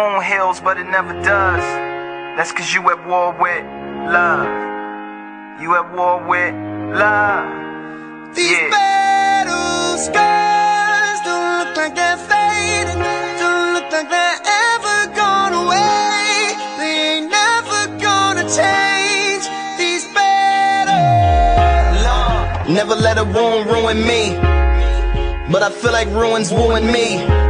wound heals, but it never does. That's cause you at war with love. You at war with love. These yeah. battle scars don't look like they're fading. Don't look like they're ever gone away. They ain't never gonna change. These battles. Never let a wound ruin me. But I feel like ruins wooing me.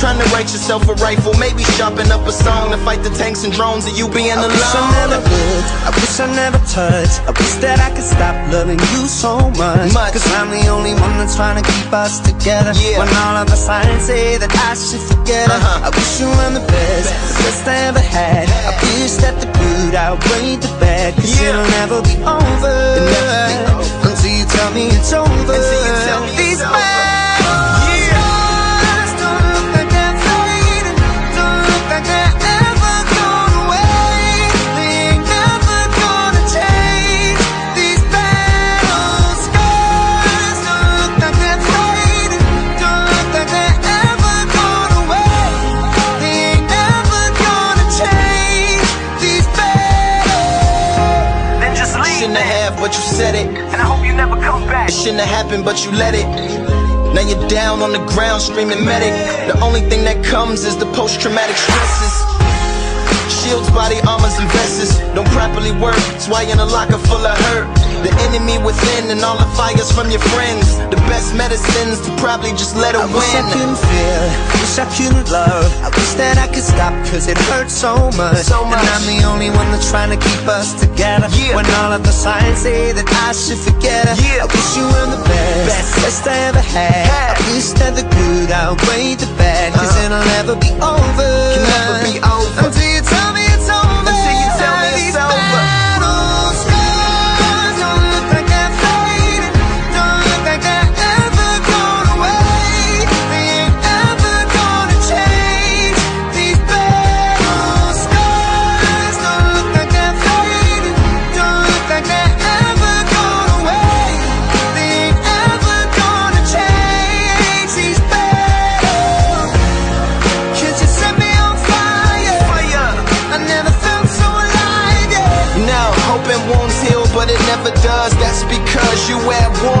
Trying to write yourself a rifle, maybe sharpen up a song to fight the tanks and drones of you being I alone. wish I never would. I wish I never touched. I wish that I could stop loving you so much. Much. Cause I'm the only one that's trying to keep us together. Yeah. When all of the signs say that I should forget her. Uh-huh. I wish you were the best, the best I ever had. I wish that the good outweighed the bad. Cause Yeah. it'll never be over. It'll never be over. Until you tell me it's over. Until you tell me These it's over. But you said it. And I hope you never come back. It shouldn't have happened, but you let it. Now you're down on the ground screaming medic. The only thing that comes is the post traumatic stresses. Shields, body armors, and vests don't properly work. That's why you're in a locker full of hurt. The enemy within and all the fires from your friends. The best medicines to probably just let it I wish I couldn't feel, wish I couldn't love. I wish that I could stop, cause it hurts so much. So much. And I'm the only one that's trying to keep us together. Yeah. When all of the signs say that I should forget her. Yeah. I wish you were the best, Best. best I ever had. Had. I wish that the good outweighed the bad, cause Uh-huh. it'll never be over. Does. That's because you at war.